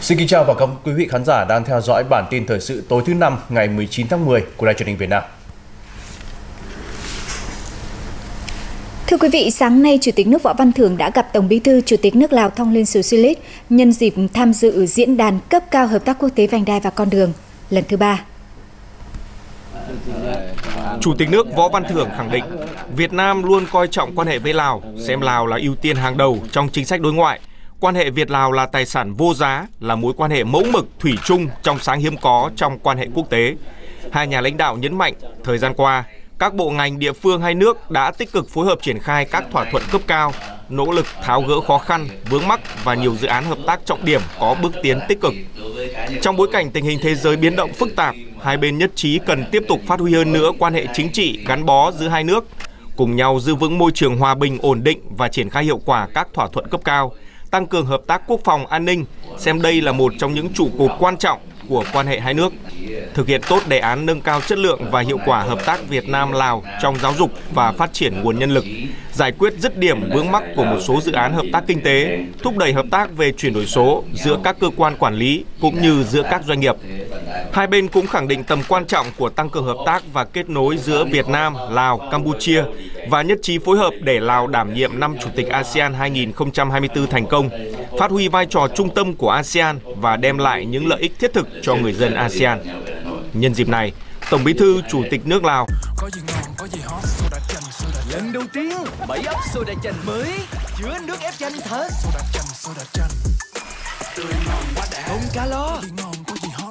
Xin kính chào và cảm ơn quý vị khán giả đang theo dõi bản tin thời sự tối thứ năm ngày 19 tháng 10 của Đài truyền hình Việt Nam. Thưa quý vị, sáng nay Chủ tịch nước Võ Văn Thưởng đã gặp Tổng Bí thư Chủ tịch nước Lào Thong Lun Sulit nhân dịp tham dự diễn đàn cấp cao hợp tác quốc tế vành đai và con đường lần thứ ba. Chủ tịch nước Võ Văn Thưởng khẳng định Việt Nam luôn coi trọng quan hệ với Lào, xem Lào là ưu tiên hàng đầu trong chính sách đối ngoại. Quan hệ Việt-Lào là tài sản vô giá, là mối quan hệ mẫu mực, thủy chung, trong sáng hiếm có trong quan hệ quốc tế. Hai nhà lãnh đạo nhấn mạnh, thời gian qua, các bộ ngành địa phương hai nước đã tích cực phối hợp triển khai các thỏa thuận cấp cao, nỗ lực tháo gỡ khó khăn, vướng mắc và nhiều dự án hợp tác trọng điểm có bước tiến tích cực. Trong bối cảnh tình hình thế giới biến động phức tạp, hai bên nhất trí cần tiếp tục phát huy hơn nữa quan hệ chính trị gắn bó giữa hai nước, cùng nhau giữ vững môi trường hòa bình ổn định và triển khai hiệu quả các thỏa thuận cấp cao, tăng cường hợp tác quốc phòng an ninh, xem đây là một trong những trụ cột quan trọng của quan hệ hai nước. Thực hiện tốt đề án nâng cao chất lượng và hiệu quả hợp tác Việt Nam Lào trong giáo dục và phát triển nguồn nhân lực, giải quyết dứt điểm vướng mắc của một số dự án hợp tác kinh tế, thúc đẩy hợp tác về chuyển đổi số giữa các cơ quan quản lý cũng như giữa các doanh nghiệp. Hai bên cũng khẳng định tầm quan trọng của tăng cường hợp tác và kết nối giữa Việt Nam, Lào, Campuchia và nhất trí phối hợp để Lào đảm nhiệm năm Chủ tịch ASEAN 2024 thành công, phát huy vai trò trung tâm của ASEAN và đem lại những lợi ích thiết thực cho người dân ASEAN. Nhân dịp này, Tổng Bí thư Chủ tịch nước Lào Lần đầu tiên, 7 ấp soda chanh mới chứa nước ép chanh thật. Soda chanh, soda chanh. Tươi ngon quá đã. Không calo.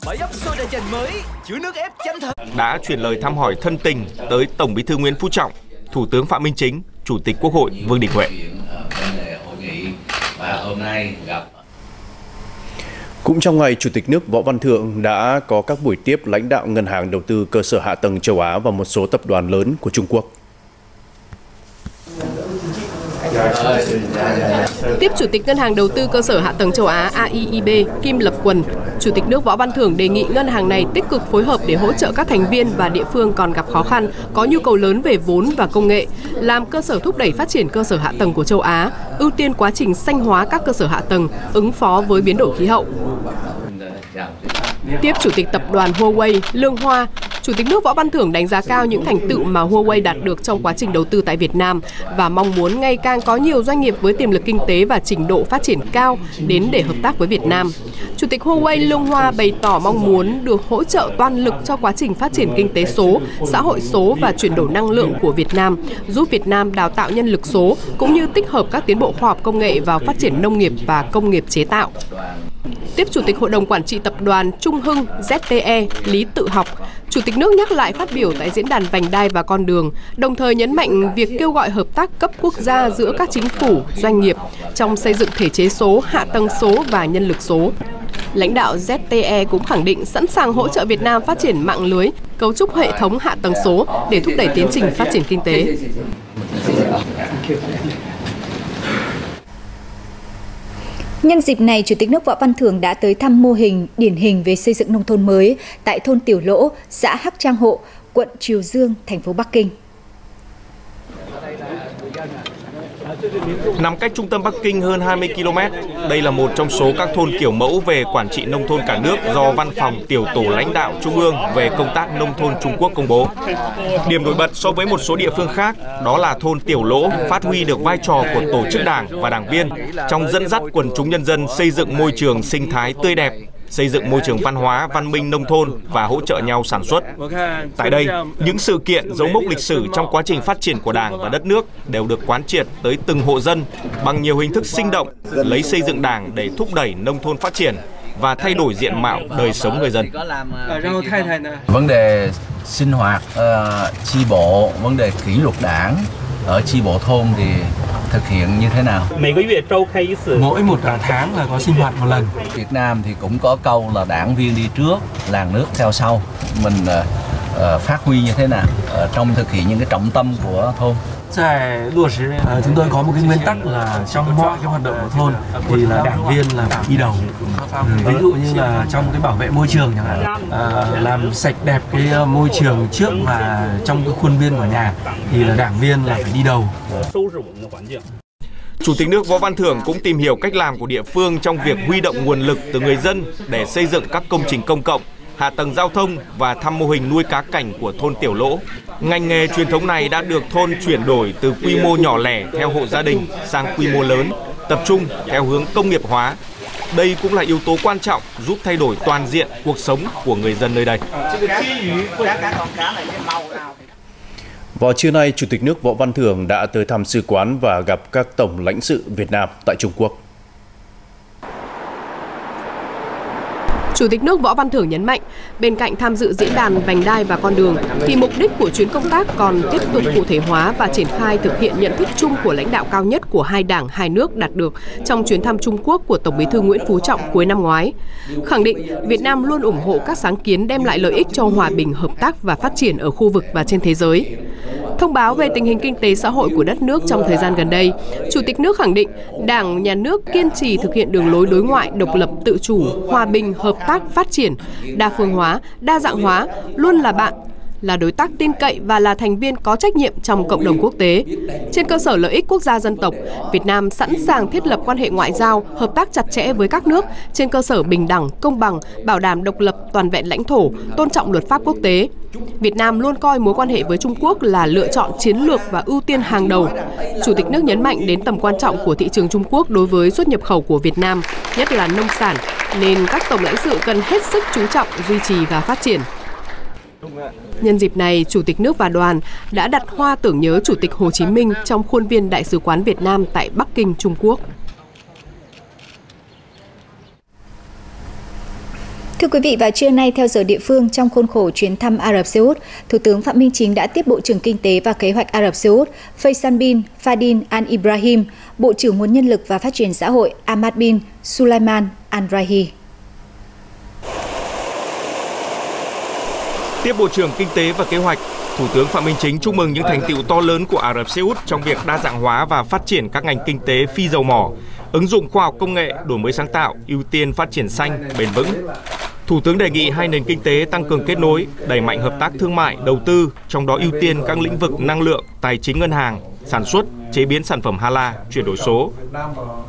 Bảy ấp soda chanh mới chứa nước ép chanh thật. đã chuyển lời thăm hỏi thân tình tới Tổng Bí thư Nguyễn Phú Trọng, Thủ tướng Phạm Minh Chính, Chủ tịch Quốc hội Vương Đình Huệ. vấn đề hội nghị và hôm nay gặp Cũng trong ngày, Chủ tịch nước Võ Văn Thưởng đã có các buổi tiếp lãnh đạo Ngân hàng Đầu tư Cơ sở Hạ tầng châu Á và một số tập đoàn lớn của Trung Quốc. Tiếp Chủ tịch Ngân hàng Đầu tư Cơ sở Hạ tầng châu Á AIIB Kim Lập Quần, Chủ tịch nước Võ Văn Thưởng đề nghị ngân hàng này tích cực phối hợp để hỗ trợ các thành viên và địa phương còn gặp khó khăn, có nhu cầu lớn về vốn và công nghệ, làm cơ sở thúc đẩy phát triển cơ sở hạ tầng của châu Á, ưu tiên quá trình xanh hóa các cơ sở hạ tầng, ứng phó với biến đổi khí hậu. Tiếp Chủ tịch Tập đoàn Huawei Lương Hoa, Chủ tịch nước Võ Văn Thưởng đánh giá cao những thành tựu mà Huawei đạt được trong quá trình đầu tư tại Việt Nam và mong muốn ngày càng có nhiều doanh nghiệp với tiềm lực kinh tế và trình độ phát triển cao đến để hợp tác với Việt Nam. Chủ tịch Huawei Lương Hoa bày tỏ mong muốn được hỗ trợ toàn lực cho quá trình phát triển kinh tế số, xã hội số và chuyển đổi năng lượng của Việt Nam, giúp Việt Nam đào tạo nhân lực số cũng như tích hợp các tiến bộ khoa học công nghệ vào phát triển nông nghiệp và công nghiệp chế tạo. Tiếp Chủ tịch Hội đồng Quản trị Tập đoàn Trung Hưng ZTE Lý Tự Học, Chủ tịch nước nhắc lại phát biểu tại diễn đàn vành đai và con đường, đồng thời nhấn mạnh việc kêu gọi hợp tác cấp quốc gia giữa các chính phủ, doanh nghiệp trong xây dựng thể chế số, hạ tầng số và nhân lực số. Lãnh đạo ZTE cũng khẳng định sẵn sàng hỗ trợ Việt Nam phát triển mạng lưới, cấu trúc hệ thống hạ tầng số để thúc đẩy tiến trình phát triển kinh tế. Nhân dịp này, Chủ tịch nước Võ Văn Thưởng đã tới thăm mô hình điển hình về xây dựng nông thôn mới tại thôn Tiểu Lỗ, xã Hắc Trang Hộ, quận Triều Dương, thành phố Bắc Kinh. Nằm cách trung tâm Bắc Kinh hơn 20 km, đây là một trong số các thôn kiểu mẫu về quản trị nông thôn cả nước do Văn phòng Tiểu tổ lãnh đạo Trung ương về công tác nông thôn Trung Quốc công bố. Điểm nổi bật so với một số địa phương khác đó là thôn Tiểu Lỗ phát huy được vai trò của tổ chức đảng và đảng viên trong dẫn dắt quần chúng nhân dân xây dựng môi trường sinh thái tươi đẹp, xây dựng môi trường văn hóa, văn minh nông thôn và hỗ trợ nhau sản xuất. Tại đây, những sự kiện dấu mốc lịch sử trong quá trình phát triển của Đảng và đất nước đều được quán triệt tới từng hộ dân bằng nhiều hình thức sinh động, lấy xây dựng Đảng để thúc đẩy nông thôn phát triển và thay đổi diện mạo đời sống người dân. vấn đề sinh hoạt uh, chi bộ vấn đề kỷ luật đảng ở chi bộ thôn thì thực hiện như thế nào? Mỗi một à, tháng là có sinh hoạt một lần. Việt Nam thì cũng có câu là đảng viên đi trước, làng nước theo sau. Mình à, Ờ, phát huy như thế nào ờ, trong thực hiện những cái trọng tâm của thôn? Ờ, chúng tôi có một cái nguyên tắc là trong mọi cái hoạt động của thôn thì là đảng viên là phải đi đầu. Ừ, ví dụ như là trong cái bảo vệ môi trường chẳng hạn làm sạch đẹp cái môi trường trước và trong cái khuôn viên của nhà thì là đảng viên là phải đi đầu. Chủ tịch nước Võ Văn Thưởng cũng tìm hiểu cách làm của địa phương trong việc huy động nguồn lực từ người dân để xây dựng các công trình công cộng hạ tầng giao thông và thăm mô hình nuôi cá cảnh của thôn Tiểu Lỗ. Ngành nghề truyền thống này đã được thôn chuyển đổi từ quy mô nhỏ lẻ theo hộ gia đình sang quy mô lớn, tập trung theo hướng công nghiệp hóa. Đây cũng là yếu tố quan trọng giúp thay đổi toàn diện cuộc sống của người dân nơi đây. Vào trưa nay, Chủ tịch nước Võ Văn Thưởng đã tới thăm sư quán và gặp các tổng lãnh sự Việt Nam tại Trung Quốc. Chủ tịch nước Võ Văn Thưởng nhấn mạnh, bên cạnh tham dự diễn đàn vành đai và con đường, thì mục đích của chuyến công tác còn tiếp tục cụ thể hóa và triển khai thực hiện nhận thức chung của lãnh đạo cao nhất của hai đảng, hai nước đạt được trong chuyến thăm Trung Quốc của Tổng bí thư Nguyễn Phú Trọng cuối năm ngoái. Khẳng định Việt Nam luôn ủng hộ các sáng kiến đem lại lợi ích cho hòa bình, hợp tác và phát triển ở khu vực và trên thế giới. Thông báo về tình hình kinh tế xã hội của đất nước trong thời gian gần đây, Chủ tịch nước khẳng định Đảng, Nhà nước kiên trì thực hiện đường lối đối ngoại độc lập tự chủ, hòa bình, hợp tác, phát triển, đa phương hóa, đa dạng hóa, luôn là bạn, là đối tác tin cậy và là thành viên có trách nhiệm trong cộng đồng quốc tế. Trên cơ sở lợi ích quốc gia dân tộc, Việt Nam sẵn sàng thiết lập quan hệ ngoại giao, hợp tác chặt chẽ với các nước trên cơ sở bình đẳng, công bằng, bảo đảm độc lập toàn vẹn lãnh thổ, tôn trọng luật pháp quốc tế. Việt Nam luôn coi mối quan hệ với Trung Quốc là lựa chọn chiến lược và ưu tiên hàng đầu. Chủ tịch nước nhấn mạnh đến tầm quan trọng của thị trường Trung Quốc đối với xuất nhập khẩu của Việt Nam, nhất là nông sản, nên các tổng lãnh sự cần hết sức chú trọng duy trì và phát triển. Nhân dịp này, Chủ tịch nước và đoàn đã đặt hoa tưởng nhớ Chủ tịch Hồ Chí Minh trong khuôn viên Đại sứ quán Việt Nam tại Bắc Kinh, Trung Quốc. Thưa quý vị, vào trưa nay theo giờ địa phương trong khuôn khổ chuyến thăm Ả Rập Xê Út, Thủ tướng Phạm Minh Chính đã tiếp Bộ trưởng Kinh tế và Kế hoạch Ả Rập Xê Út Faisal bin Fadin Al Ibrahim, Bộ trưởng Nguồn Nhân lực và Phát triển Xã hội Ahmad bin Sulaiman Al Rahi. Tiếp Bộ trưởng Kinh tế và Kế hoạch, Thủ tướng Phạm Minh Chính chúc mừng những thành tiệu to lớn của Ả Rập Xê Út trong việc đa dạng hóa và phát triển các ngành kinh tế phi dầu mỏ, ứng dụng khoa học công nghệ, đổi mới sáng tạo, ưu tiên phát triển xanh, bền vững. Thủ tướng đề nghị hai nền kinh tế tăng cường kết nối, đẩy mạnh hợp tác thương mại, đầu tư, trong đó ưu tiên các lĩnh vực năng lượng, tài chính ngân hàng, sản xuất, chế biến sản phẩm Hala, chuyển đổi số.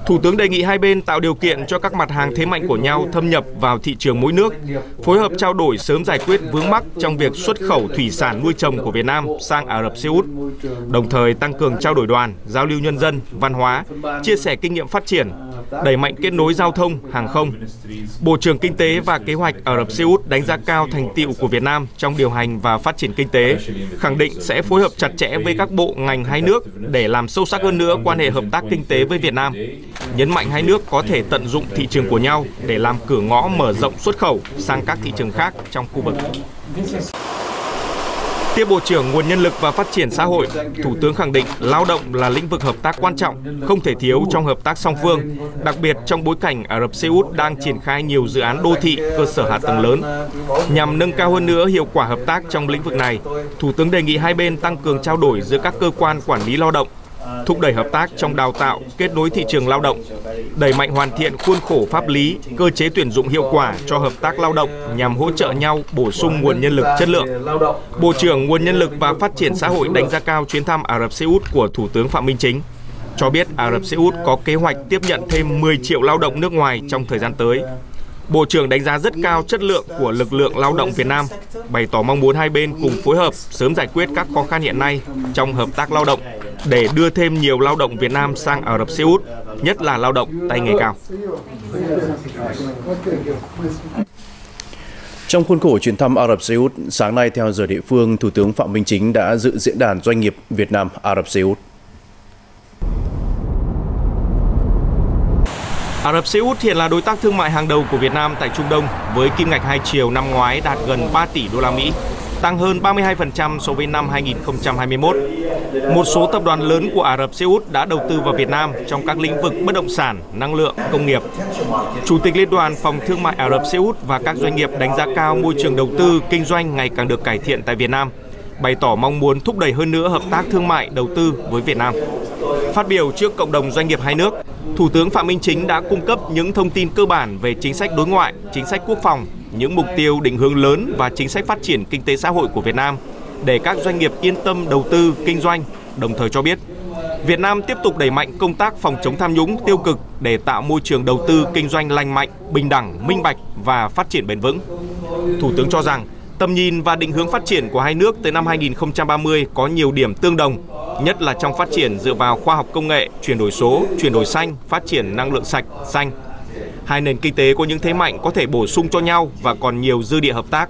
Thủ tướng đề nghị hai bên tạo điều kiện cho các mặt hàng thế mạnh của nhau thâm nhập vào thị trường mỗi nước, phối hợp trao đổi sớm giải quyết vướng mắc trong việc xuất khẩu thủy sản nuôi trồng của Việt Nam sang Ả Rập Xê Út, đồng thời tăng cường trao đổi đoàn, giao lưu nhân dân, văn hóa, chia sẻ kinh nghiệm phát triển, đẩy mạnh kết nối giao thông, hàng không. Bộ trưởng Kinh tế và Kế hoạch Ả Rập Xê Út đánh giá cao thành tiệu của Việt Nam trong điều hành và phát triển kinh tế, khẳng định sẽ phối hợp chặt chẽ với các bộ ngành hai nước để làm sâu sắc hơn nữa quan hệ hợp tác kinh tế với Việt Nam. Nhấn mạnh hai nước có thể tận dụng thị trường của nhau để làm cửa ngõ mở rộng xuất khẩu sang các thị trường khác trong khu vực. Tiếp Bộ trưởng Nguồn Nhân lực và Phát triển Xã hội, Thủ tướng khẳng định lao động là lĩnh vực hợp tác quan trọng, không thể thiếu trong hợp tác song phương, đặc biệt trong bối cảnh Ả Rập Xê Út đang triển khai nhiều dự án đô thị, cơ sở hạ tầng lớn. Nhằm nâng cao hơn nữa hiệu quả hợp tác trong lĩnh vực này, Thủ tướng đề nghị hai bên tăng cường trao đổi giữa các cơ quan quản lý lao động, thúc đẩy hợp tác trong đào tạo, kết nối thị trường lao động, đẩy mạnh hoàn thiện khuôn khổ pháp lý, cơ chế tuyển dụng hiệu quả cho hợp tác lao động nhằm hỗ trợ nhau bổ sung nguồn nhân lực chất lượng. Bộ trưởng Nguồn Nhân lực và Phát triển Xã hội đánh giá cao chuyến thăm Ả Rập Xê Út của Thủ tướng Phạm Minh Chính cho biết Ả Rập Xê Út có kế hoạch tiếp nhận thêm 10 triệu lao động nước ngoài trong thời gian tới. Bộ trưởng đánh giá rất cao chất lượng của lực lượng lao động Việt Nam, bày tỏ mong muốn hai bên cùng phối hợp sớm giải quyết các khó khăn hiện nay trong hợp tác lao động để đưa thêm nhiều lao động Việt Nam sang Ả Rập Xê Út, nhất là lao động tay nghề cao. Trong khuôn khổ chuyến thăm Ả Rập Xê Út, sáng nay theo giờ địa phương, Thủ tướng Phạm Minh Chính đã dự diễn đàn doanh nghiệp Việt Nam Ả Rập Xê Út. Ả Rập Xê Út hiện là đối tác thương mại hàng đầu của Việt Nam tại Trung Đông với kim ngạch hai chiều năm ngoái đạt gần 3 tỷ đô la Mỹ, tăng hơn 32% so với năm 2021. Một số tập đoàn lớn của Ả Rập Xê Út đã đầu tư vào Việt Nam trong các lĩnh vực bất động sản, năng lượng, công nghiệp. Chủ tịch Liên đoàn Phòng Thương mại Ả Rập Xê Út và các doanh nghiệp đánh giá cao môi trường đầu tư, kinh doanh ngày càng được cải thiện tại Việt Nam, bày tỏ mong muốn thúc đẩy hơn nữa hợp tác thương mại đầu tư với Việt Nam. Phát biểu trước cộng đồng doanh nghiệp hai nước, Thủ tướng Phạm Minh Chính đã cung cấp những thông tin cơ bản về chính sách đối ngoại, chính sách quốc phòng, những mục tiêu định hướng lớn và chính sách phát triển kinh tế xã hội của Việt Nam để các doanh nghiệp yên tâm đầu tư kinh doanh, đồng thời cho biết Việt Nam tiếp tục đẩy mạnh công tác phòng chống tham nhũng tiêu cực để tạo môi trường đầu tư kinh doanh lành mạnh, bình đẳng, minh bạch và phát triển bền vững. Thủ tướng cho rằng tầm nhìn và định hướng phát triển của hai nước tới năm 2030 có nhiều điểm tương đồng, nhất là trong phát triển dựa vào khoa học công nghệ, chuyển đổi số, chuyển đổi xanh, phát triển năng lượng sạch, xanh. Hai nền kinh tế có những thế mạnh có thể bổ sung cho nhau và còn nhiều dư địa hợp tác.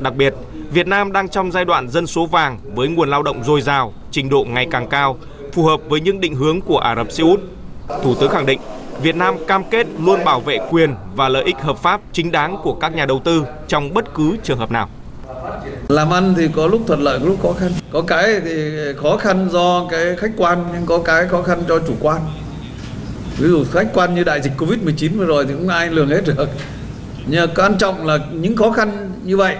Đặc biệt, Việt Nam đang trong giai đoạn dân số vàng với nguồn lao động dồi dào, trình độ ngày càng cao, phù hợp với những định hướng của Ả Rập Xê Út. Thủ tướng khẳng định, Việt Nam cam kết luôn bảo vệ quyền và lợi ích hợp pháp chính đáng của các nhà đầu tư trong bất cứ trường hợp nào. Làm ăn thì có lúc thuận lợi, có lúc khó khăn. Có cái thì khó khăn do cái khách quan, nhưng có cái khó khăn do chủ quan. Ví dụ khách quan như đại dịch Covid-19 vừa rồi thì cũng ai lường hết được. Nhưng quan trọng là những khó khăn như vậy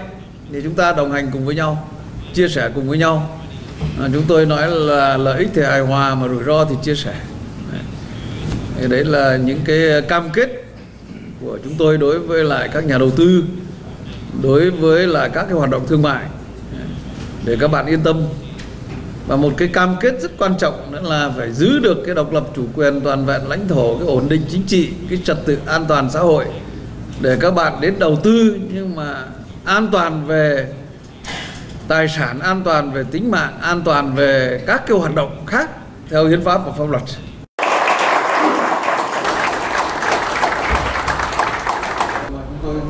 thì chúng ta đồng hành cùng với nhau, chia sẻ cùng với nhau. À, chúng tôi nói là lợi ích thì hài hòa mà rủi ro thì chia sẻ. Đấy, đấy là những cái cam kết của chúng tôi đối với lại các nhà đầu tư đối với là các cái hoạt động thương mại, để các bạn yên tâm. Và một cái cam kết rất quan trọng nữa là phải giữ được cái độc lập chủ quyền toàn vẹn lãnh thổ, cái ổn định chính trị, cái trật tự an toàn xã hội, để các bạn đến đầu tư nhưng mà an toàn về tài sản, an toàn về tính mạng, an toàn về các cái hoạt động khác theo hiến pháp và pháp luật.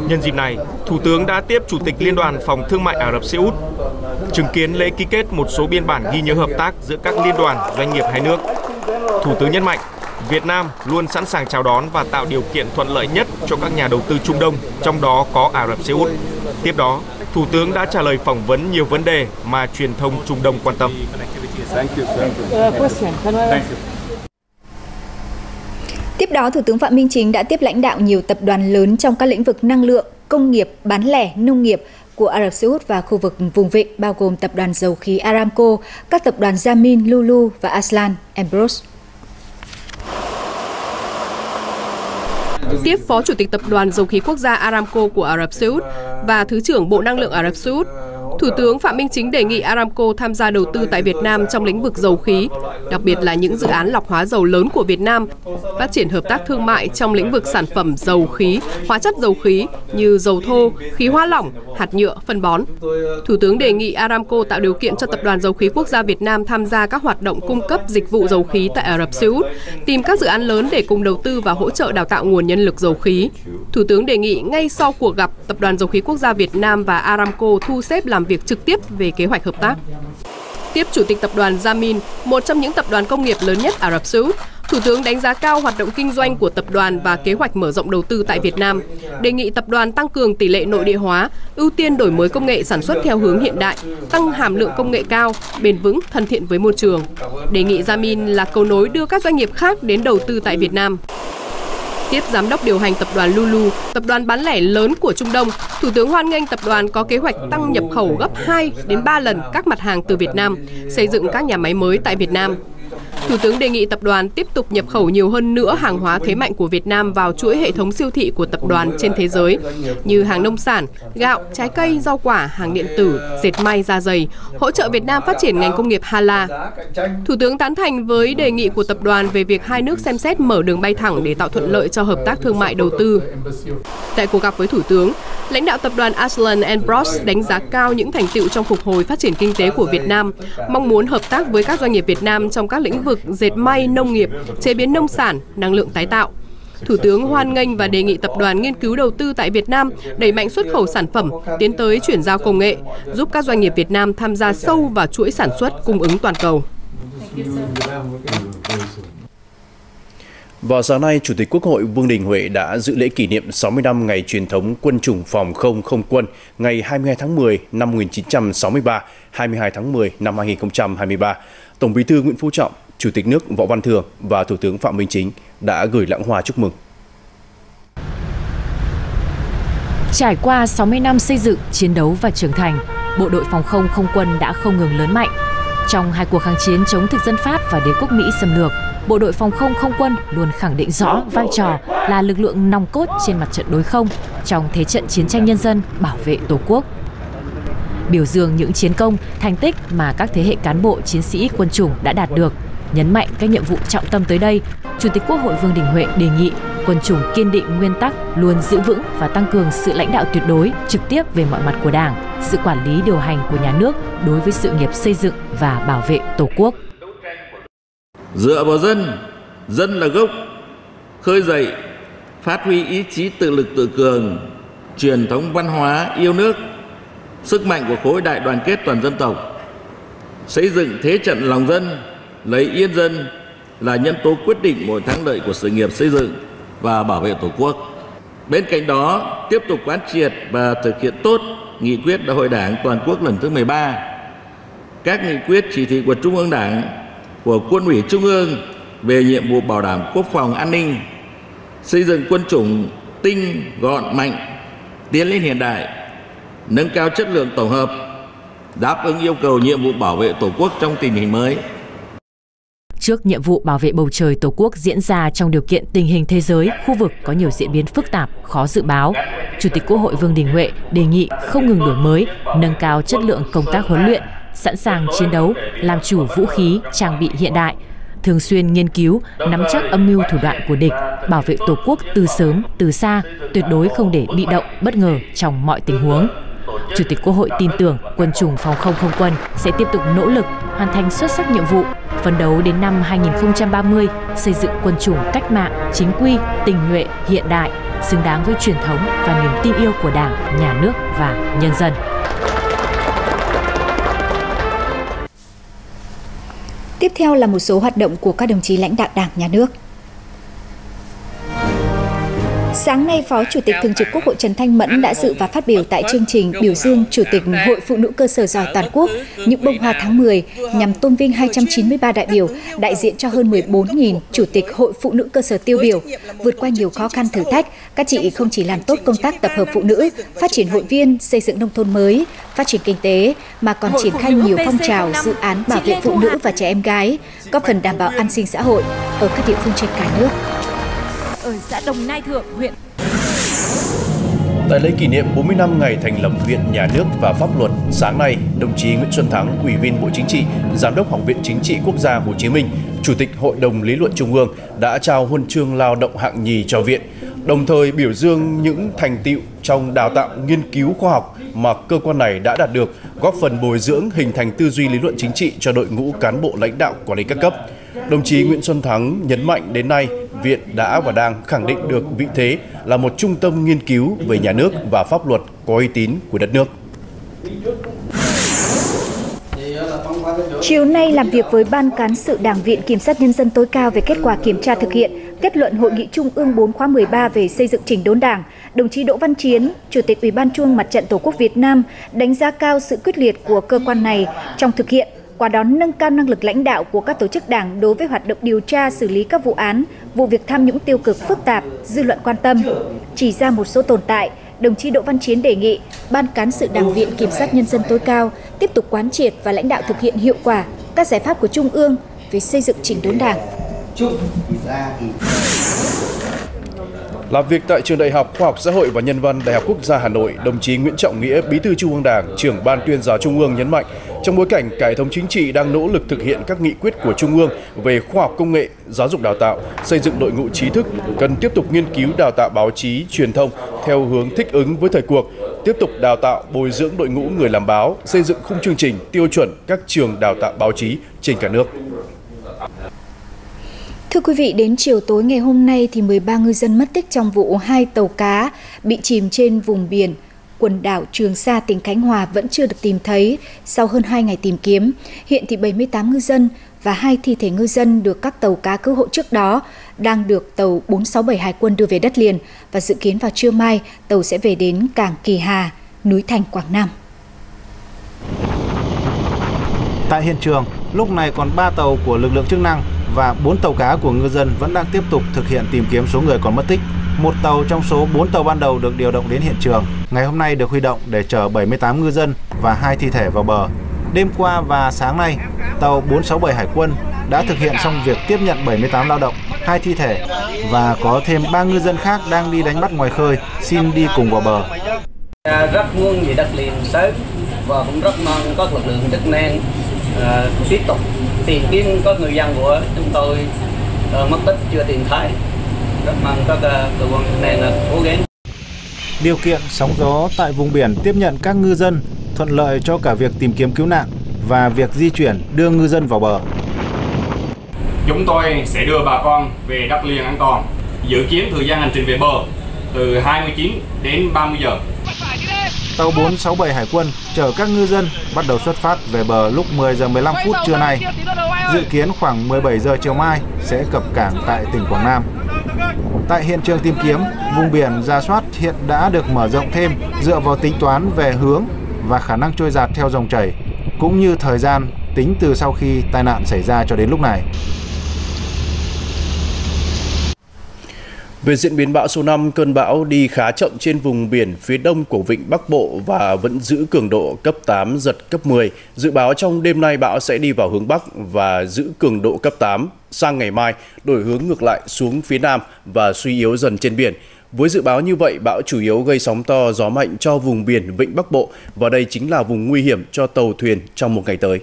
Nhân dịp này, Thủ tướng đã tiếp Chủ tịch Liên đoàn Phòng Thương mại Ả Rập Xê Út, chứng kiến lễ ký kết một số biên bản ghi nhớ hợp tác giữa các liên đoàn doanh nghiệp hai nước. Thủ tướng nhấn mạnh, Việt Nam luôn sẵn sàng chào đón và tạo điều kiện thuận lợi nhất cho các nhà đầu tư Trung Đông, trong đó có Ả Rập Xê Út. Tiếp đó, Thủ tướng đã trả lời phỏng vấn nhiều vấn đề mà truyền thông Trung Đông quan tâm. Tiếp đó, Thủ tướng Phạm Minh Chính đã tiếp lãnh đạo nhiều tập đoàn lớn trong các lĩnh vực năng lượng, công nghiệp, bán lẻ, nông nghiệp của Ả Rập Xê Út và khu vực vùng vịnh bao gồm tập đoàn dầu khí Aramco, các tập đoàn Jamin, Lulu và Aslan, Ambrose. Tiếp Phó Chủ tịch Tập đoàn Dầu khí Quốc gia Aramco của Ả Rập Xê Út và Thứ trưởng Bộ Năng lượng Ả Rập Xê Út, Thủ tướng Phạm Minh Chính đề nghị Aramco tham gia đầu tư tại Việt Nam trong lĩnh vực dầu khí, đặc biệt là những dự án lọc hóa dầu lớn của Việt Nam, phát triển hợp tác thương mại trong lĩnh vực sản phẩm dầu khí, hóa chất dầu khí như dầu thô, khí hóa lỏng, hạt nhựa, phân bón. Thủ tướng đề nghị Aramco tạo điều kiện cho Tập đoàn Dầu khí Quốc gia Việt Nam tham gia các hoạt động cung cấp dịch vụ dầu khí tại Ả Rập Xê Út, tìm các dự án lớn để cùng đầu tư và hỗ trợ đào tạo nguồn nhân lực dầu khí. Thủ tướng đề nghị ngay sau cuộc gặp, Tập đoàn Dầu khí Quốc gia Việt Nam và Aramco thu xếp làm việc trực tiếp về kế hoạch hợp tác. Tiếp Chủ tịch Tập đoàn Zamin, một trong những tập đoàn công nghiệp lớn nhất Ả Rập Xê Út, Thủ tướng đánh giá cao hoạt động kinh doanh của tập đoàn và kế hoạch mở rộng đầu tư tại Việt Nam, đề nghị tập đoàn tăng cường tỷ lệ nội địa hóa, ưu tiên đổi mới công nghệ sản xuất theo hướng hiện đại, tăng hàm lượng công nghệ cao, bền vững, thân thiện với môi trường. Đề nghị Zamin là cầu nối đưa các doanh nghiệp khác đến đầu tư tại Việt Nam. Tiếp giám đốc điều hành tập đoàn Lulu, tập đoàn bán lẻ lớn của Trung Đông, Thủ tướng hoan nghênh tập đoàn có kế hoạch tăng nhập khẩu gấp 2 đến 3 lần các mặt hàng từ Việt Nam, xây dựng các nhà máy mới tại Việt Nam. Thủ tướng đề nghị tập đoàn tiếp tục nhập khẩu nhiều hơn nữa hàng hóa thế mạnh của Việt Nam vào chuỗi hệ thống siêu thị của tập đoàn trên thế giới như hàng nông sản, gạo, trái cây, rau quả, hàng điện tử, dệt may, da dày, hỗ trợ Việt Nam phát triển ngành công nghiệp Hala. Thủ tướng tán thành với đề nghị của tập đoàn về việc hai nước xem xét mở đường bay thẳng để tạo thuận lợi cho hợp tác thương mại đầu tư. Tại cuộc gặp với Thủ tướng, lãnh đạo tập đoàn Aslan Bros đánh giá cao những thành tựu trong phục hồi phát triển kinh tế của Việt Nam, mong muốn hợp tác với các doanh nghiệp Việt Nam trong các lĩnh vực dệt may, nông nghiệp, chế biến nông sản, năng lượng tái tạo. Thủ tướng hoan nghênh và đề nghị tập đoàn nghiên cứu đầu tư tại Việt Nam, đẩy mạnh xuất khẩu sản phẩm, tiến tới chuyển giao công nghệ, giúp các doanh nghiệp Việt Nam tham gia sâu vào chuỗi sản xuất cung ứng toàn cầu. Vào sáng nay, Chủ tịch Quốc hội Vương Đình Huệ đã dự lễ kỷ niệm 60 năm ngày truyền thống quân chủng phòng không không quân ngày 22 tháng 10 năm 1963, 22 tháng 10 năm 2023. Tổng Bí thư Nguyễn Phú Trọng, Chủ tịch nước Võ Văn Thưởng và Thủ tướng Phạm Minh Chính đã gửi lãng hoa chúc mừng. Trải qua 60 năm xây dựng, chiến đấu và trưởng thành, Bộ đội Phòng không không quân đã không ngừng lớn mạnh. Trong hai cuộc kháng chiến chống thực dân Pháp và đế quốc Mỹ xâm lược, Bộ đội Phòng không không quân luôn khẳng định rõ vai trò là lực lượng nòng cốt trên mặt trận đối không trong thế trận chiến tranh nhân dân bảo vệ Tổ quốc. Biểu dương những chiến công, thành tích mà các thế hệ cán bộ chiến sĩ quân chủng đã đạt được, Nhấn mạnh các nhiệm vụ trọng tâm tới đây, Chủ tịch Quốc hội Vương Đình Huệ đề nghị quân chủng kiên định nguyên tắc luôn giữ vững và tăng cường sự lãnh đạo tuyệt đối trực tiếp về mọi mặt của Đảng, sự quản lý điều hành của nhà nước đối với sự nghiệp xây dựng và bảo vệ Tổ quốc. Dựa vào dân, dân là gốc, khơi dậy, phát huy ý chí tự lực tự cường, truyền thống văn hóa yêu nước, sức mạnh của khối đại đoàn kết toàn dân tộc, xây dựng thế trận lòng dân, lấy yên dân là nhân tố quyết định mọi thắng lợi của sự nghiệp xây dựng và bảo vệ Tổ quốc. Bên cạnh đó, tiếp tục quán triệt và thực hiện tốt nghị quyết Đại hội Đảng toàn quốc lần thứ 13, các nghị quyết chỉ thị của Trung ương Đảng, của Quân ủy Trung ương về nhiệm vụ bảo đảm quốc phòng an ninh, xây dựng quân chủng tinh, gọn, mạnh, tiến lên hiện đại, nâng cao chất lượng tổng hợp, đáp ứng yêu cầu nhiệm vụ bảo vệ Tổ quốc trong tình hình mới. Trước nhiệm vụ bảo vệ bầu trời Tổ quốc diễn ra trong điều kiện tình hình thế giới, khu vực có nhiều diễn biến phức tạp, khó dự báo, Chủ tịch Quốc hội Vương Đình Huệ đề nghị không ngừng đổi mới, nâng cao chất lượng công tác huấn luyện, sẵn sàng chiến đấu, làm chủ vũ khí, trang bị hiện đại, thường xuyên nghiên cứu, nắm chắc âm mưu thủ đoạn của địch, bảo vệ Tổ quốc từ sớm, từ xa, tuyệt đối không để bị động, bất ngờ trong mọi tình huống. Chủ tịch Quốc hội tin tưởng quân chủng phòng không không quân sẽ tiếp tục nỗ lực hoàn thành xuất sắc nhiệm vụ, phấn đấu đến năm 2030 xây dựng quân chủng cách mạng, chính quy, tình nhuệ, hiện đại, xứng đáng với truyền thống và niềm tin yêu của Đảng, Nhà nước và nhân dân. Tiếp theo là một số hoạt động của các đồng chí lãnh đạo Đảng, Nhà nước. Sáng nay, Phó Chủ tịch Thường trực Quốc hội Trần Thanh Mẫn đã dự và phát biểu tại chương trình biểu dương Chủ tịch Hội Phụ nữ cơ sở giỏi toàn quốc những bông hoa tháng 10 nhằm tôn vinh 293 đại biểu đại diện cho hơn 14.000 Chủ tịch Hội Phụ nữ cơ sở tiêu biểu. Vượt qua nhiều khó khăn thử thách, các chị không chỉ làm tốt công tác tập hợp phụ nữ, phát triển hội viên, xây dựng nông thôn mới, phát triển kinh tế, mà còn triển khai nhiều phong trào, dự án bảo vệ phụ nữ và trẻ em gái, góp phần đảm bảo an sinh xã hội ở các địa phương trên cả nước xã Đồng Nai Thượng, huyện Tại lễ kỷ niệm 40 năm ngày thành lập Viện Nhà nước và Pháp luật, sáng nay, đồng chí Nguyễn Xuân Thắng, Ủy viên Bộ Chính trị, Giám đốc Học viện Chính trị Quốc gia Hồ Chí Minh, Chủ tịch Hội đồng Lý luận Trung ương đã trao huân chương lao động hạng nhì cho viện, đồng thời biểu dương những thành tiệu trong đào tạo nghiên cứu khoa học mà cơ quan này đã đạt được, góp phần bồi dưỡng hình thành tư duy lý luận chính trị cho đội ngũ cán bộ lãnh đạo quản lý các cấp. Đồng chí Nguyễn Xuân Thắng nhấn mạnh đến nay, Viện đã và đang khẳng định được vị thế là một trung tâm nghiên cứu về nhà nước và pháp luật có uy tín của đất nước. Chiều nay làm việc với Ban Cán sự Đảng Viện Kiểm sát Nhân dân tối cao về kết quả kiểm tra thực hiện kết luận Hội nghị Trung ương 4 khóa 13 về xây dựng chỉnh đốn Đảng, đồng chí Đỗ Văn Chiến, Chủ tịch Ủy ban Trung Mặt trận Tổ quốc Việt Nam đánh giá cao sự quyết liệt của cơ quan này trong thực hiện qua đó nâng cao năng lực lãnh đạo của các tổ chức đảng đối với hoạt động điều tra xử lý các vụ án, vụ việc tham nhũng tiêu cực phức tạp, dư luận quan tâm. Chỉ ra một số tồn tại, đồng chí Đỗ Văn Chiến đề nghị Ban cán sự Đảng viện Kiểm sát Nhân dân tối cao tiếp tục quán triệt và lãnh đạo thực hiện hiệu quả các giải pháp của Trung ương về xây dựng chỉnh đốn Đảng. Làm việc tại trường Đại học Khoa học Xã hội và Nhân văn Đại học Quốc gia Hà Nội, đồng chí Nguyễn Trọng Nghĩa, Bí thư Trung ương Đảng, trưởng Ban tuyên giáo Trung ương nhấn mạnh, trong bối cảnh cải thống chính trị đang nỗ lực thực hiện các nghị quyết của Trung ương về khoa học công nghệ, giáo dục đào tạo, xây dựng đội ngũ trí thức, cần tiếp tục nghiên cứu đào tạo báo chí, truyền thông theo hướng thích ứng với thời cuộc, tiếp tục đào tạo bồi dưỡng đội ngũ người làm báo, xây dựng khung chương trình tiêu chuẩn các trường đào tạo báo chí trên cả nước. Thưa quý vị, đến chiều tối ngày hôm nay thì 13 ngư dân mất tích trong vụ hai tàu cá bị chìm trên vùng biển quần đảo Trường Sa, tỉnh Khánh Hòa vẫn chưa được tìm thấy sau hơn 2 ngày tìm kiếm. Hiện thì 78 ngư dân và hai thi thể ngư dân được các tàu cá cứu hộ trước đó đang được tàu 467 Hải quân đưa về đất liền và dự kiến vào trưa mai tàu sẽ về đến cảng Kỳ Hà, núi Thành, Quảng Nam. Tại hiện trường, lúc này còn 3 tàu của lực lượng chức năng và 4 tàu cá của ngư dân vẫn đang tiếp tục thực hiện tìm kiếm số người còn mất tích. Một tàu trong số 4 tàu ban đầu được điều động đến hiện trường. Ngày hôm nay được huy động để chở 78 ngư dân và hai thi thể vào bờ. Đêm qua và sáng nay, tàu 467 Hải quân đã thực hiện xong việc tiếp nhận 78 lao động, hai thi thể và có thêm 3 ngư dân khác đang đi đánh bắt ngoài khơi xin đi cùng vào bờ. Dạ, rất muốn về đất liền sớm và cũng rất mong các lực lượng chức năng uh, tiếp tục tìm kiếm có người dân của chúng tôi uh, mất tích chưa tìm thấy rất mong các uh, cơ quan này là cố gắng Điều kiện sóng gió tại vùng biển tiếp nhận các ngư dân thuận lợi cho cả việc tìm kiếm cứu nạn và việc di chuyển đưa ngư dân vào bờ. Chúng tôi sẽ đưa bà con về đất liền an toàn. Dự kiến thời gian hành trình về bờ từ 29 đến 30 giờ. Tàu 467 Hải quân chở các ngư dân bắt đầu xuất phát về bờ lúc 10 giờ 15 phút trưa nay. Dự kiến khoảng 17 giờ chiều mai sẽ cập cảng tại tỉnh Quảng Nam. Tại hiện trường tìm kiếm, vùng biển ra soát hiện đã được mở rộng thêm dựa vào tính toán về hướng và khả năng trôi giạt theo dòng chảy, cũng như thời gian tính từ sau khi tai nạn xảy ra cho đến lúc này. Về diễn biến bão số 5, cơn bão đi khá chậm trên vùng biển phía đông của vịnh Bắc Bộ và vẫn giữ cường độ cấp 8, giật cấp 10. Dự báo trong đêm nay bão sẽ đi vào hướng Bắc và giữ cường độ cấp 8. Sang ngày mai, đổi hướng ngược lại xuống phía Nam và suy yếu dần trên biển. Với dự báo như vậy, bão chủ yếu gây sóng to, gió mạnh cho vùng biển Vịnh Bắc Bộ và đây chính là vùng nguy hiểm cho tàu thuyền trong một ngày tới.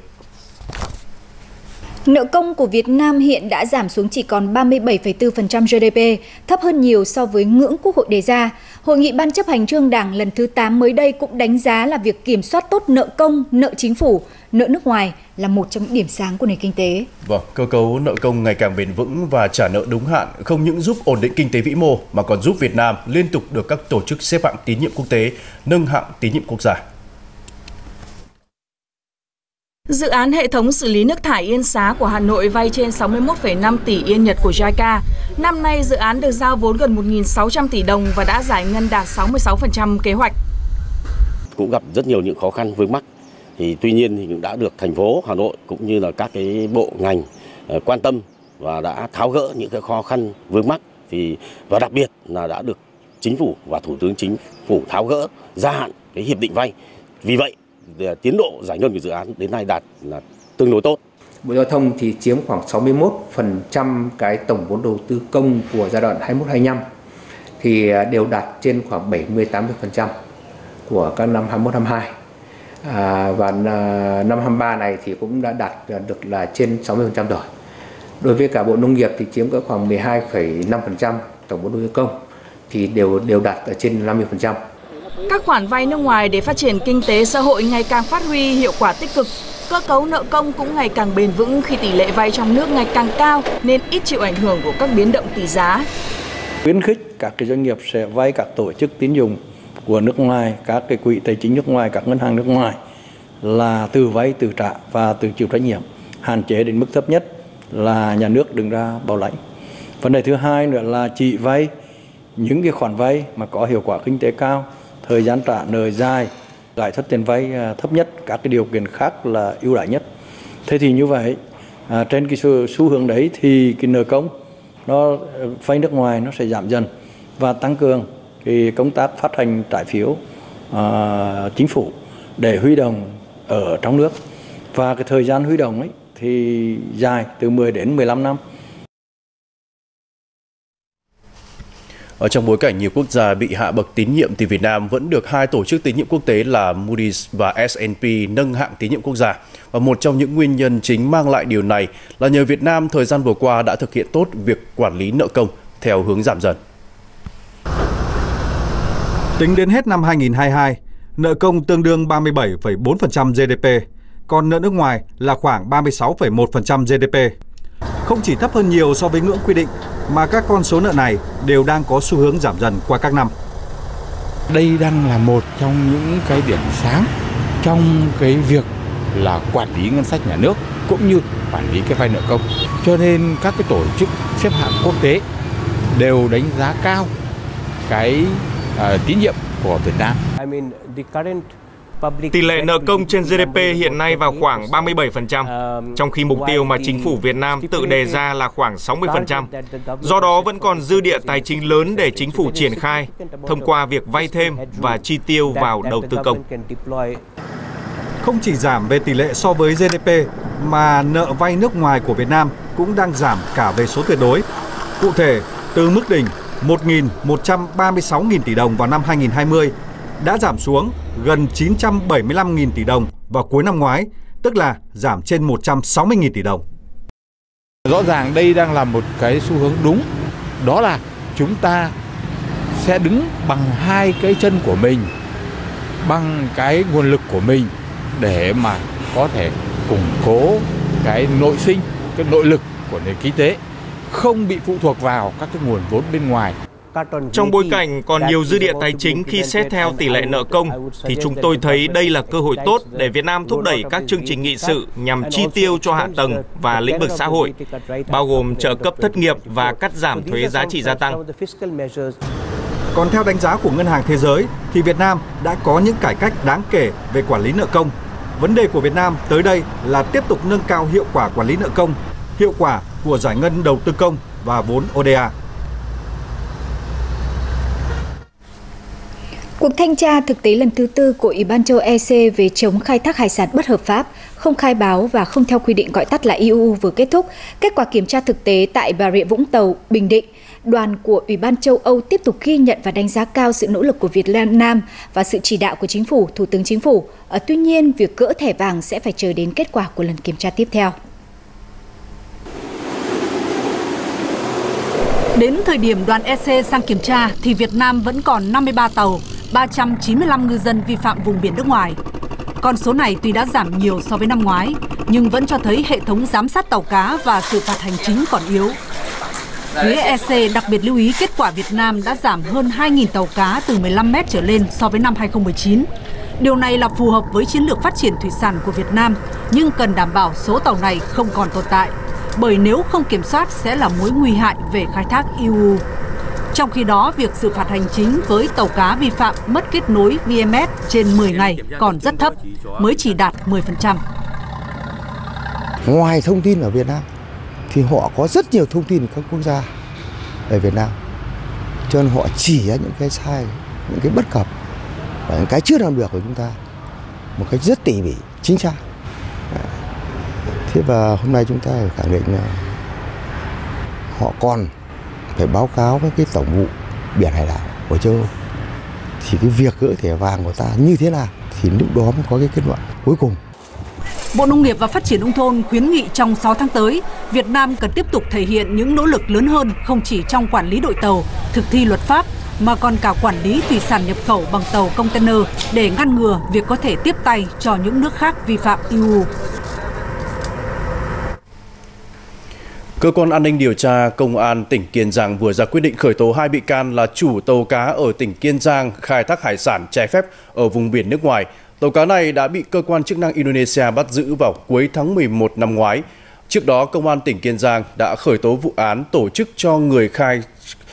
Nợ công của Việt Nam hiện đã giảm xuống chỉ còn 37,4% GDP, thấp hơn nhiều so với ngưỡng Quốc hội đề ra. Hội nghị Ban chấp hành Trung Đảng lần thứ 8 mới đây cũng đánh giá là việc kiểm soát tốt nợ công, nợ chính phủ, nợ nước ngoài là một trong những điểm sáng của nền kinh tế. Vâng, cơ cấu nợ công ngày càng bền vững và trả nợ đúng hạn không những giúp ổn định kinh tế vĩ mô mà còn giúp Việt Nam liên tục được các tổ chức xếp hạng tín nhiệm quốc tế nâng hạng tín nhiệm quốc gia. Dự án hệ thống xử lý nước thải Yên Xá của Hà Nội vay trên 61,5 tỷ yên Nhật của JICA. Năm nay, dự án được giao vốn gần 1.600 tỷ đồng và đã giải ngân đạt 66% kế hoạch. Cũng gặp rất nhiều những khó khăn vướng mắc. Thì tuy nhiên thì cũng đã được thành phố Hà Nội cũng như là các cái bộ ngành ờ, quan tâm và đã tháo gỡ những cái khó khăn vướng mắc thì và đặc biệt là đã được chính phủ và thủ tướng chính phủ tháo gỡ gia hạn cái hiệp định vay. Vì vậy tiến độ giải ngân của dự án đến nay đạt là tương đối tốt. Bộ Giao thông thì chiếm khoảng 61% cái tổng vốn đầu tư công của giai đoạn 21-25 thì à, đều đạt trên khoảng 70-80% của các năm 21-22. À, và à, năm 23 này thì cũng đã đạt được là trên 60% rồi. Đối với cả Bộ Nông nghiệp thì chiếm cỡ khoảng 12,5% tổng vốn đầu tư công thì đều đều đạt ở trên 50%. Các khoản vay nước ngoài để phát triển kinh tế xã hội ngày càng phát huy hiệu quả tích cực. Cơ cấu nợ công cũng ngày càng bền vững khi tỷ lệ vay trong nước ngày càng cao nên ít chịu ảnh hưởng của các biến động tỷ giá. Khuyến khích các cái doanh nghiệp sẽ vay các tổ chức tín dụng của nước ngoài, các cái quỹ tài chính nước ngoài, các ngân hàng nước ngoài là từ vay từ trả và từ chịu trách nhiệm, hạn chế đến mức thấp nhất là nhà nước đứng ra bảo lãnh. Vấn đề thứ hai nữa là chỉ vay những cái khoản vay mà có hiệu quả kinh tế cao thời gian trả nợ dài lãi suất tiền vay à, thấp nhất các cái điều kiện khác là ưu đãi nhất. Thế thì như vậy à, trên cái xu, xu hướng đấy thì cái nợ công nó à, vay nước ngoài nó sẽ giảm dần và tăng cường cái công tác phát hành trái phiếu à, chính phủ để huy động ở trong nước. Và cái thời gian huy động ấy thì dài từ 10 đến 15 năm. Ở trong bối cảnh nhiều quốc gia bị hạ bậc tín nhiệm thì Việt Nam vẫn được hai tổ chức tín nhiệm quốc tế là Moody's và S&P nâng hạng tín nhiệm quốc gia. Và một trong những nguyên nhân chính mang lại điều này là nhờ Việt Nam thời gian vừa qua đã thực hiện tốt việc quản lý nợ công theo hướng giảm dần. Tính đến hết năm 2022, nợ công tương đương 37,4% GDP, còn nợ nước ngoài là khoảng 36,1% GDP. Không chỉ thấp hơn nhiều so với ngưỡng quy định mà các con số nợ này đều đang có xu hướng giảm dần qua các năm. Đây đang là một trong những cái điểm sáng trong cái việc là quản lý ngân sách nhà nước cũng như quản lý cái vay nợ công. Cho nên các cái tổ chức xếp hạng quốc tế đều đánh giá cao cái uh, tín nhiệm của Việt Nam. I mean, the current Tỷ lệ nợ công trên GDP hiện nay vào khoảng 37%, trong khi mục tiêu mà chính phủ Việt Nam tự đề ra là khoảng 60%. Do đó vẫn còn dư địa tài chính lớn để chính phủ triển khai thông qua việc vay thêm và chi tiêu vào đầu tư công. Không chỉ giảm về tỷ lệ so với GDP mà nợ vay nước ngoài của Việt Nam cũng đang giảm cả về số tuyệt đối. Cụ thể, từ mức đỉnh 1.136.000 tỷ đồng vào năm 2020 đã giảm xuống gần 975.000 tỷ đồng vào cuối năm ngoái, tức là giảm trên 160.000 tỷ đồng. Rõ ràng đây đang là một cái xu hướng đúng, đó là chúng ta sẽ đứng bằng hai cái chân của mình, bằng cái nguồn lực của mình để mà có thể củng cố cái nội sinh, cái nội lực của nền kinh tế, không bị phụ thuộc vào các cái nguồn vốn bên ngoài. Trong bối cảnh còn nhiều dư địa tài chính khi xét theo tỷ lệ nợ công, thì chúng tôi thấy đây là cơ hội tốt để Việt Nam thúc đẩy các chương trình nghị sự nhằm chi tiêu cho hạ tầng và lĩnh vực xã hội, bao gồm trợ cấp thất nghiệp và cắt giảm thuế giá trị gia tăng. Còn theo đánh giá của Ngân hàng Thế giới thì Việt Nam đã có những cải cách đáng kể về quản lý nợ công. Vấn đề của Việt Nam tới đây là tiếp tục nâng cao hiệu quả quản lý nợ công, hiệu quả của giải ngân đầu tư công và vốn ODA. Cuộc thanh tra thực tế lần thứ tư của Ủy ban châu EC về chống khai thác hải sản bất hợp pháp, không khai báo và không theo quy định gọi tắt là IUU vừa kết thúc. Kết quả kiểm tra thực tế tại Bà Rịa Vũng Tàu, Bình Định, đoàn của Ủy ban châu Âu tiếp tục ghi nhận và đánh giá cao sự nỗ lực của Việt Nam và sự chỉ đạo của chính phủ, Thủ tướng Chính phủ. Ở tuy nhiên, việc cỡ thẻ vàng sẽ phải chờ đến kết quả của lần kiểm tra tiếp theo. Đến thời điểm đoàn EC sang kiểm tra thì Việt Nam vẫn còn 53 tàu, 395 ngư dân vi phạm vùng biển nước ngoài. Con số này tuy đã giảm nhiều so với năm ngoái, nhưng vẫn cho thấy hệ thống giám sát tàu cá và xử phạt hành chính còn yếu. Phía EC đặc biệt lưu ý kết quả Việt Nam đã giảm hơn 2.000 tàu cá từ 15 mét trở lên so với năm 2019. Điều này là phù hợp với chiến lược phát triển thủy sản của Việt Nam, nhưng cần đảm bảo số tàu này không còn tồn tại, bởi nếu không kiểm soát sẽ là mối nguy hại về khai thác EU. Trong khi đó, việc xử phạt hành chính với tàu cá vi phạm mất kết nối VMS trên 10 ngày còn rất thấp, mới chỉ đạt 10%. Ngoài thông tin ở Việt Nam, thì họ có rất nhiều thông tin ở các quốc gia ở Việt Nam. Cho nên họ chỉ ra những cái sai, những cái bất cập và những cái chưa làm được của chúng ta một cách rất tỉ mỉ, chính xác. Thế và hôm nay chúng ta phải khẳng định là họ còn phải báo cáo với cái tổng vụ biển hải đảo của châu Âu thì cái việc gỡ thẻ vàng của ta như thế nào thì lúc đó mới có cái kết luận cuối cùng Bộ Nông nghiệp và Phát triển Nông thôn khuyến nghị trong 6 tháng tới, Việt Nam cần tiếp tục thể hiện những nỗ lực lớn hơn không chỉ trong quản lý đội tàu, thực thi luật pháp, mà còn cả quản lý thủy sản nhập khẩu bằng tàu container để ngăn ngừa việc có thể tiếp tay cho những nước khác vi phạm EU. Cơ quan an ninh điều tra Công an tỉnh Kiên Giang vừa ra quyết định khởi tố hai bị can là chủ tàu cá ở tỉnh Kiên Giang khai thác hải sản trái phép ở vùng biển nước ngoài. Tàu cá này đã bị cơ quan chức năng Indonesia bắt giữ vào cuối tháng 11 năm ngoái. Trước đó, Công an tỉnh Kiên Giang đã khởi tố vụ án tổ chức cho người khai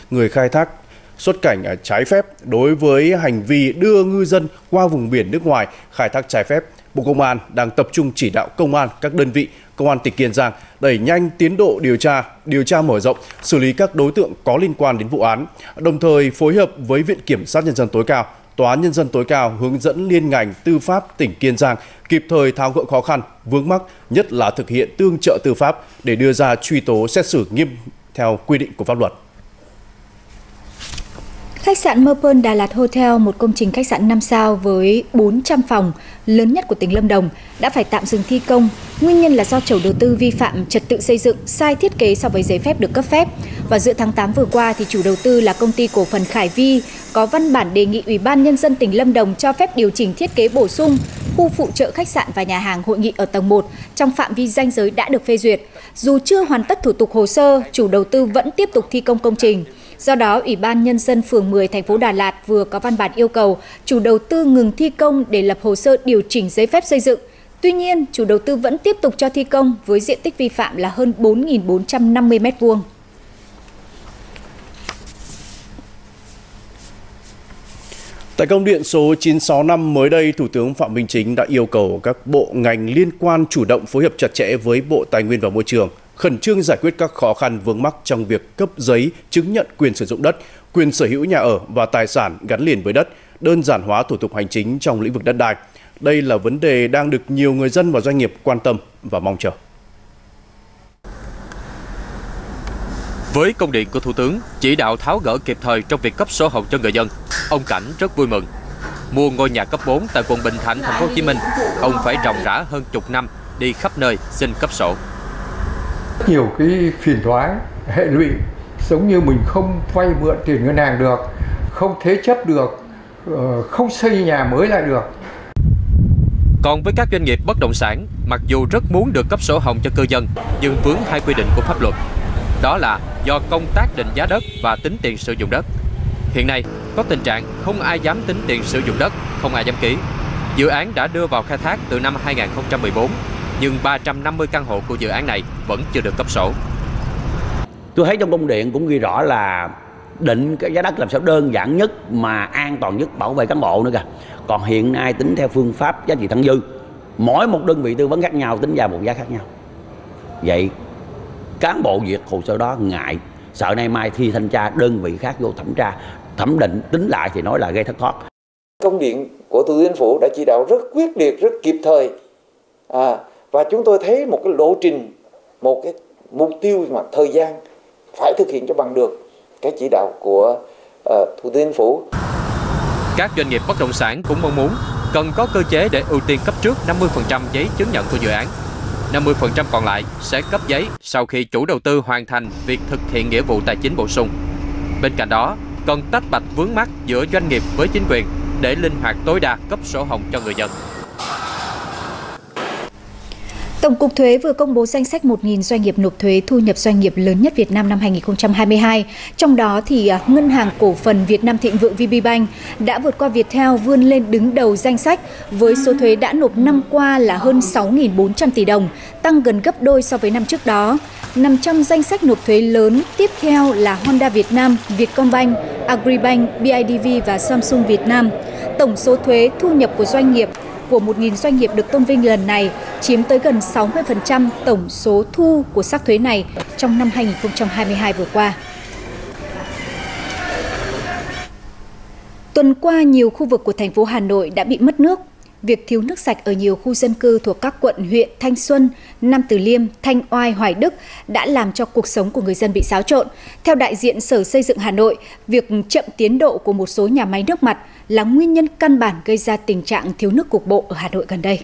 người khai thác xuất cảnh trái phép đối với hành vi đưa ngư dân qua vùng biển nước ngoài khai thác trái phép. Bộ Công an đang tập trung chỉ đạo công an các đơn vị công an tỉnh Kiên Giang đẩy nhanh tiến độ điều tra, điều tra mở rộng, xử lý các đối tượng có liên quan đến vụ án, đồng thời phối hợp với Viện Kiểm sát Nhân dân tối cao, Tòa án Nhân dân tối cao hướng dẫn liên ngành tư pháp tỉnh Kiên Giang kịp thời tháo gỡ khó khăn, vướng mắc, nhất là thực hiện tương trợ tư pháp để đưa ra truy tố xét xử nghiêm theo quy định của pháp luật. Khách sạn Merpearl Đà Lạt Hotel, một công trình khách sạn 5 sao với 400 phòng, lớn nhất của tỉnh Lâm Đồng, đã phải tạm dừng thi công. Nguyên nhân là do chủ đầu tư vi phạm trật tự xây dựng, sai thiết kế so với giấy phép được cấp phép. Và giữa tháng 8 vừa qua, thì chủ đầu tư là công ty cổ phần Khải Vi có văn bản đề nghị Ủy ban Nhân dân tỉnh Lâm Đồng cho phép điều chỉnh thiết kế bổ sung khu phụ trợ khách sạn và nhà hàng hội nghị ở tầng 1 trong phạm vi danh giới đã được phê duyệt. Dù chưa hoàn tất thủ tục hồ sơ, chủ đầu tư vẫn tiếp tục thi công công trình. Do đó, Ủy ban Nhân dân phường 10 thành phố Đà Lạt vừa có văn bản yêu cầu chủ đầu tư ngừng thi công để lập hồ sơ điều chỉnh giấy phép xây dựng. Tuy nhiên, chủ đầu tư vẫn tiếp tục cho thi công với diện tích vi phạm là hơn 4.450 m2. Tại công điện số 965 mới đây, Thủ tướng Phạm Minh Chính đã yêu cầu các bộ ngành liên quan chủ động phối hợp chặt chẽ với Bộ Tài nguyên và Môi trường, khẩn trương giải quyết các khó khăn vướng mắc trong việc cấp giấy chứng nhận quyền sử dụng đất, quyền sở hữu nhà ở và tài sản gắn liền với đất, đơn giản hóa thủ tục hành chính trong lĩnh vực đất đai. Đây là vấn đề đang được nhiều người dân và doanh nghiệp quan tâm và mong chờ. Với công điện của Thủ tướng chỉ đạo tháo gỡ kịp thời trong việc cấp sổ hồng cho người dân, ông Cảnh rất vui mừng. Mua ngôi nhà cấp 4 tại quận Bình Thạnh, thành phố Hồ Chí Minh, ông phải ròng rã hơn chục năm đi khắp nơi xin cấp sổ nhiều cái phiền toái hệ lụy giống như mình không vay mượn tiền ngân hàng được không thế chấp được ờ, không xây nhà mới lại được Còn với các doanh nghiệp bất động sản, mặc dù rất muốn được cấp sổ hồng cho cư dân, nhưng vướng hai quy định của pháp luật. Đó là do công tác định giá đất và tính tiền sử dụng đất. Hiện nay, có tình trạng không ai dám tính tiền sử dụng đất, không ai dám ký. Dự án đã đưa vào khai thác từ năm 2014, nhưng 350 căn hộ của dự án này vẫn chưa được cấp sổ. Tôi thấy trong công điện cũng ghi rõ là định cái giá đất làm sao đơn giản nhất mà an toàn nhất bảo vệ cán bộ nữa kìa. Còn hiện nay tính theo phương pháp giá trị thẳng dư, mỗi một đơn vị tư vấn khác nhau tính ra một giá khác nhau. Vậy cán bộ duyệt hồ sơ đó ngại sợ nay mai thi thanh tra đơn vị khác vô thẩm tra thẩm định tính lại thì nói là gây thất thoát công điện của thủ tướng chính phủ đã chỉ đạo rất quyết liệt rất kịp thời à, và chúng tôi thấy một cái lộ trình một cái mục tiêu mà thời gian phải thực hiện cho bằng được cái chỉ đạo của uh, thủ tướng chính phủ Các doanh nghiệp bất động sản cũng mong muốn cần có cơ chế để ưu tiên cấp trước 50% giấy chứng nhận của dự án. 50% còn lại sẽ cấp giấy sau khi chủ đầu tư hoàn thành việc thực hiện nghĩa vụ tài chính bổ sung. Bên cạnh đó, cần tách bạch vướng mắc giữa doanh nghiệp với chính quyền để linh hoạt tối đa cấp sổ hồng cho người dân. Tổng cục Thuế vừa công bố danh sách 1.000 doanh nghiệp nộp thuế thu nhập doanh nghiệp lớn nhất Việt Nam năm 2022. Trong đó thì à, Ngân hàng Cổ phần Việt Nam Thịnh Vượng VPBank đã vượt qua Viettel vươn lên đứng đầu danh sách với số thuế đã nộp năm qua là hơn 6.400 tỷ đồng, tăng gần gấp đôi so với năm trước đó. Nằm trong danh sách nộp thuế lớn tiếp theo là Honda Việt Nam, Vietcombank, Agribank, BIDV và Samsung Việt Nam. Tổng số thuế thu nhập của doanh nghiệp của 1.000 doanh nghiệp được tôn vinh lần này chiếm tới gần 60% tổng số thu của sắc thuế này trong năm 2022 vừa qua. Tuần qua, nhiều khu vực của thành phố Hà Nội đã bị mất nước. Việc thiếu nước sạch ở nhiều khu dân cư thuộc các quận huyện Thanh Xuân, Nam Từ Liêm, Thanh Oai, Hoài Đức đã làm cho cuộc sống của người dân bị xáo trộn. Theo đại diện Sở Xây dựng Hà Nội, việc chậm tiến độ của một số nhà máy nước mặt là nguyên nhân căn bản gây ra tình trạng thiếu nước cục bộ ở Hà Nội gần đây.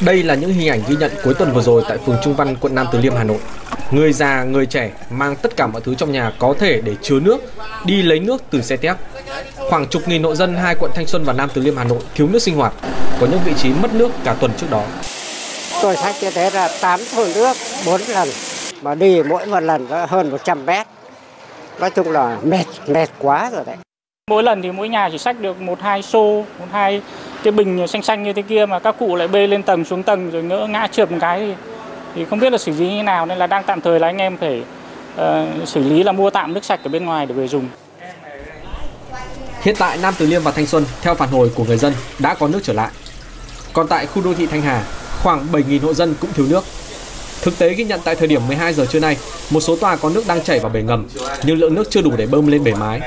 Đây là những hình ảnh ghi nhận cuối tuần vừa rồi tại phường Trung Văn, quận Nam Từ Liêm, Hà Nội. Người già, người trẻ mang tất cả mọi thứ trong nhà có thể để chứa nước, đi lấy nước từ xe téc. Khoảng chục nghìn hộ dân hai quận Thanh Xuân và Nam Từ Liêm Hà Nội thiếu nước sinh hoạt, có những vị trí mất nước cả tuần trước đó. Tôi xách như thế là 8 thùng nước 4 lần mà đi mỗi một lần có hơn 100 mét. Nói chung là mệt, mệt quá rồi đấy. Mỗi lần thì mỗi nhà chỉ xách được một hai xô, một hai cái bình xanh xanh như thế kia mà các cụ lại bê lên tầng xuống tầng rồi ngỡ ngã trượt một cái thì, thì không biết là xử lý như nào nên là đang tạm thời là anh em phải uh, xử lý là mua tạm nước sạch ở bên ngoài để về dùng. Hiện tại Nam Từ Liêm và Thanh Xuân theo phản hồi của người dân đã có nước trở lại. Còn tại khu đô thị Thanh Hà, khoảng 7.000 hộ dân cũng thiếu nước. Thực tế ghi nhận tại thời điểm 12 giờ trưa nay, một số tòa có nước đang chảy vào bể ngầm, nhưng lượng nước chưa đủ để bơm lên bể mái.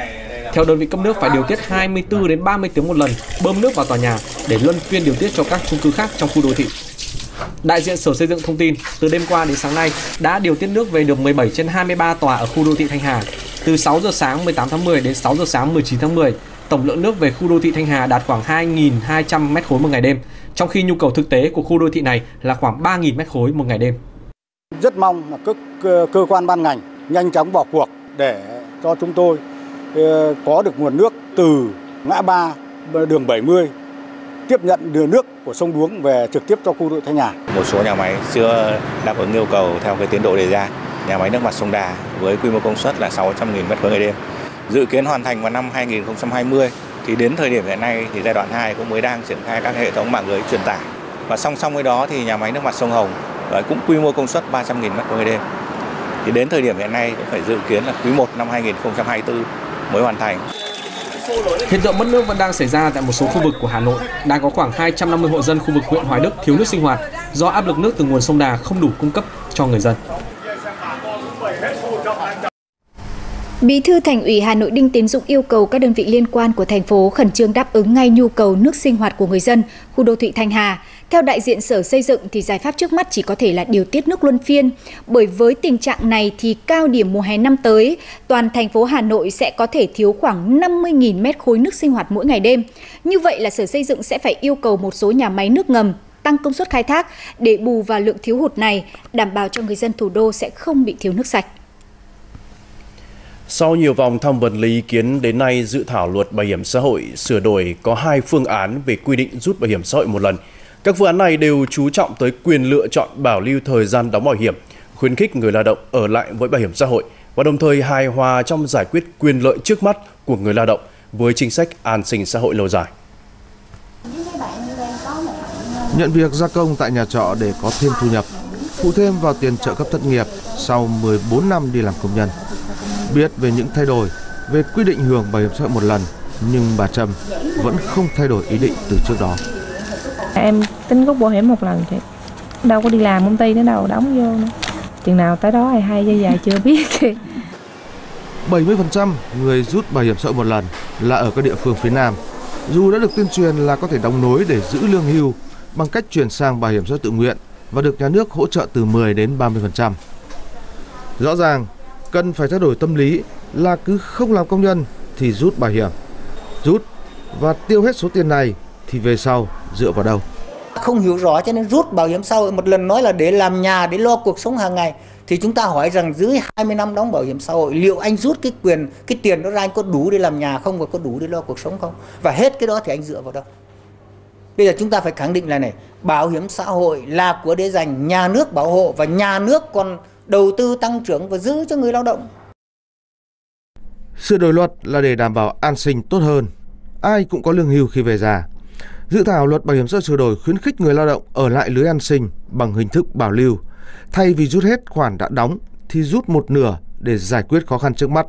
Theo đơn vị cấp nước phải điều tiết 24 đến 30 tiếng một lần bơm nước vào tòa nhà để luân phiên điều tiết cho các chung cư khác trong khu đô thị. Đại diện Sở Xây dựng thông tin, từ đêm qua đến sáng nay đã điều tiết nước về được 17 trên 23 tòa ở khu đô thị Thanh Hà. Từ 6 giờ sáng 18 tháng 10 đến 6 giờ sáng 19 tháng 10, tổng lượng nước về khu đô thị Thanh Hà đạt khoảng 2.200 mét khối một ngày đêm, trong khi nhu cầu thực tế của khu đô thị này là khoảng 3.000 mét khối một ngày đêm. Rất mong là các cơ, quan ban ngành nhanh chóng vào cuộc để cho chúng tôi ờ, có được nguồn nước từ ngã ba đường 70 tiếp nhận đưa nước của sông Đuống về trực tiếp cho khu đô thị Thanh Hà. Một số nhà máy chưa đáp ứng yêu cầu theo cái tiến độ đề ra. Nhà máy nước mặt sông Đà với quy mô công suất là 600.000 m3 ngày đêm. Dự kiến hoàn thành vào năm 2020 thì đến thời điểm hiện nay thì giai đoạn 2 cũng mới đang triển khai các hệ thống mạng lưới truyền tải. Và song song với đó thì nhà máy nước mặt sông Hồng cũng quy mô công suất 300.000 m3 ngày đêm. Thì đến thời điểm hiện nay cũng phải dự kiến là quý 1 năm 2024 mới hoàn thành. Hiện tượng mất nước vẫn đang xảy ra tại một số khu vực của Hà Nội. Đang có khoảng 250 hộ dân khu vực huyện Hoài Đức thiếu nước sinh hoạt do áp lực nước từ nguồn sông Đà không đủ cung cấp cho người dân. Bí thư Thành ủy Hà Nội Đinh Tiến Dũng yêu cầu các đơn vị liên quan của thành phố khẩn trương đáp ứng ngay nhu cầu nước sinh hoạt của người dân khu đô thị Thanh Hà. Theo đại diện Sở Xây dựng thì giải pháp trước mắt chỉ có thể là điều tiết nước luân phiên, bởi với tình trạng này thì cao điểm mùa hè năm tới, toàn thành phố Hà Nội sẽ có thể thiếu khoảng 50.000 mét khối nước sinh hoạt mỗi ngày đêm. Như vậy là Sở Xây dựng sẽ phải yêu cầu một số nhà máy nước ngầm tăng công suất khai thác để bù vào lượng thiếu hụt này, đảm bảo cho người dân thủ đô sẽ không bị thiếu nước sạch. Sau nhiều vòng tham vấn lấy ý kiến đến nay, dự thảo luật bảo hiểm xã hội sửa đổi có hai phương án về quy định rút bảo hiểm xã hội một lần. Các phương án này đều chú trọng tới quyền lựa chọn bảo lưu thời gian đóng bảo hiểm, khuyến khích người lao động ở lại với bảo hiểm xã hội và đồng thời hài hòa trong giải quyết quyền lợi trước mắt của người lao động với chính sách an sinh xã hội lâu dài. Nhận việc gia công tại nhà trọ để có thêm thu nhập, phụ thêm vào tiền trợ cấp thất nghiệp sau 14 năm đi làm công nhân. Biết về những thay đổi về quy định hưởng bảo hiểm xã hội một lần, nhưng bà Trâm vẫn không thay đổi ý định từ trước đó. Em tính rút bảo hiểm một lần chị, đâu có đi làm công ty nữa đâu đóng vô nữa. Chừng nào tới đó hay hay dây dài chưa biết 70% người rút bảo hiểm xã hội một lần là ở các địa phương phía Nam. Dù đã được tuyên truyền là có thể đóng nối để giữ lương hưu bằng cách chuyển sang bảo hiểm xã hội tự nguyện và được nhà nước hỗ trợ từ 10 đến 30%. Rõ ràng, cần phải thay đổi tâm lý là cứ không làm công nhân thì rút bảo hiểm. Rút và tiêu hết số tiền này thì về sau dựa vào đâu? Không hiểu rõ cho nên rút bảo hiểm xã hội một lần nói là để làm nhà, để lo cuộc sống hàng ngày thì chúng ta hỏi rằng dưới 20 năm đóng bảo hiểm xã hội liệu anh rút cái quyền cái tiền đó ra anh có đủ để làm nhà không và có đủ để lo cuộc sống không và hết cái đó thì anh dựa vào đâu bây giờ chúng ta phải khẳng định là này bảo hiểm xã hội là của để dành nhà nước bảo hộ và nhà nước còn đầu tư tăng trưởng và giữ cho người lao động Sửa đổi luật là để đảm bảo an sinh tốt hơn. Ai cũng có lương hưu khi về già. Dự thảo luật bảo hiểm xã hội sửa đổi khuyến khích người lao động ở lại lưới an sinh bằng hình thức bảo lưu. Thay vì rút hết khoản đã đóng thì rút một nửa để giải quyết khó khăn trước mắt.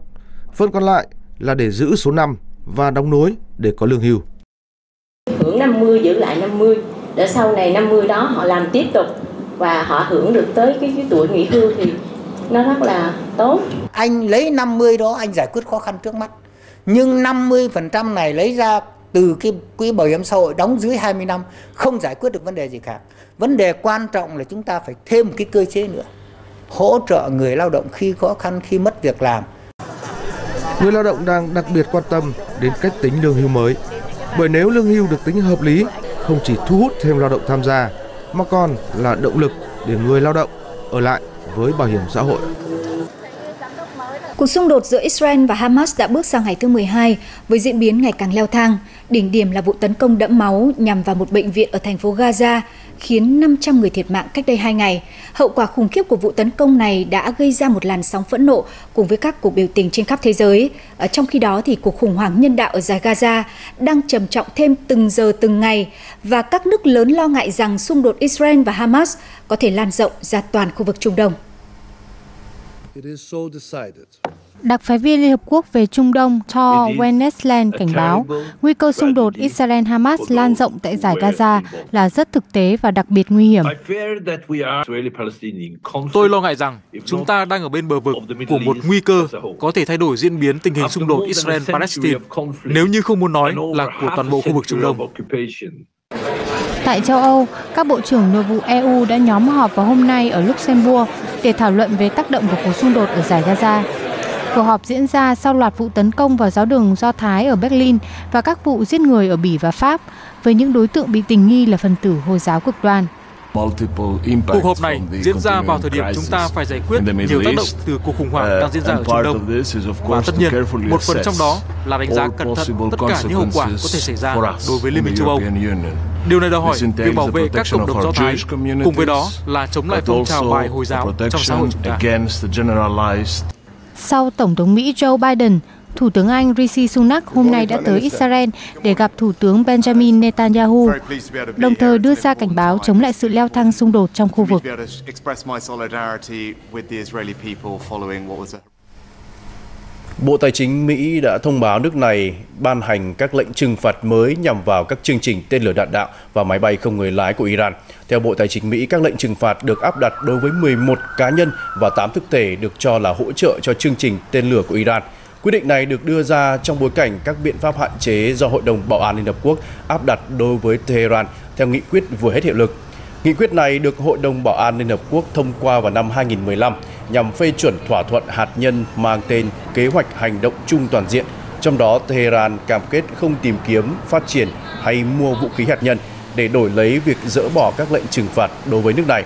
Phần còn lại là để giữ số năm và đóng nối để có lương hưu. hưởng 50 giữ lại 50 để sau này 50 đó họ làm tiếp tục và họ hưởng được tới cái, cái tuổi nghỉ hưu thì nó rất là tốt. Anh lấy 50 đó anh giải quyết khó khăn trước mắt. Nhưng 50% này lấy ra từ cái quỹ bảo hiểm xã hội đóng dưới 20 năm không giải quyết được vấn đề gì cả. Vấn đề quan trọng là chúng ta phải thêm một cái cơ chế nữa. Hỗ trợ người lao động khi khó khăn khi mất việc làm. Người lao động đang đặc biệt quan tâm đến cách tính lương hưu mới. Bởi nếu lương hưu được tính hợp lý, không chỉ thu hút thêm lao động tham gia, mà còn là động lực để người lao động ở lại với bảo hiểm xã hội. Cuộc xung đột giữa Israel và Hamas đã bước sang ngày thứ 12 với diễn biến ngày càng leo thang. Đỉnh điểm là vụ tấn công đẫm máu nhằm vào một bệnh viện ở thành phố Gaza, khiến 500 người thiệt mạng cách đây 2 ngày. Hậu quả khủng khiếp của vụ tấn công này đã gây ra một làn sóng phẫn nộ cùng với các cuộc biểu tình trên khắp thế giới. Ở trong khi đó thì cuộc khủng hoảng nhân đạo ở giải Gaza đang trầm trọng thêm từng giờ từng ngày và các nước lớn lo ngại rằng xung đột Israel và Hamas có thể lan rộng ra toàn khu vực Trung Đông. Đặc phái viên Liên Hợp Quốc về Trung Đông Thor Wennesland cảnh báo nguy cơ xung đột Israel-Hamas lan rộng tại giải Gaza là rất thực tế và đặc biệt nguy hiểm. Tôi lo ngại rằng chúng ta đang ở bên bờ vực của một nguy cơ có thể thay đổi diễn biến tình hình xung đột Israel-Palestine nếu như không muốn nói là của toàn bộ khu vực Trung Đông. Tại châu Âu, các bộ trưởng nội vụ EU đã nhóm họp vào hôm nay ở Luxembourg để thảo luận về tác động của cuộc xung đột ở giải Gaza. Cuộc họp diễn ra sau loạt vụ tấn công vào giáo đường Do Thái ở Berlin và các vụ giết người ở Bỉ và Pháp với những đối tượng bị tình nghi là phần tử Hồi giáo cực đoan. Cuộc họp này diễn ra vào thời điểm chúng ta phải giải quyết nhiều tác động từ cuộc khủng hoảng đang diễn ra ở Trung Đông. Và tất nhiên, một phần trong đó là đánh giá cẩn thận tất cả những hậu quả có thể xảy ra đối với Liên minh châu Âu. Điều này đòi hỏi việc bảo vệ các cộng đồng Do Thái, cùng với đó là chống lại phong trào bài Hồi giáo trong xã hội chúng ta. Sau Tổng thống Mỹ Joe Biden, Thủ tướng Anh Rishi Sunak hôm nay đã tới Israel để gặp Thủ tướng Benjamin Netanyahu, đồng thời đưa ra cảnh báo chống lại sự leo thang xung đột trong khu vực. Bộ Tài chính Mỹ đã thông báo nước này ban hành các lệnh trừng phạt mới nhằm vào các chương trình tên lửa đạn đạo và máy bay không người lái của Iran. Theo Bộ Tài chính Mỹ, các lệnh trừng phạt được áp đặt đối với 11 cá nhân và 8 thực thể được cho là hỗ trợ cho chương trình tên lửa của Iran. Quyết định này được đưa ra trong bối cảnh các biện pháp hạn chế do Hội đồng Bảo an Liên Hợp Quốc áp đặt đối với Tehran theo nghị quyết vừa hết hiệu lực. Nghị quyết này được Hội đồng Bảo an Liên Hợp Quốc thông qua vào năm 2015 nhằm phê chuẩn thỏa thuận hạt nhân mang tên Kế hoạch Hành động chung toàn diện, trong đó Tehran cam kết không tìm kiếm, phát triển hay mua vũ khí hạt nhân, để đổi lấy việc dỡ bỏ các lệnh trừng phạt đối với nước này.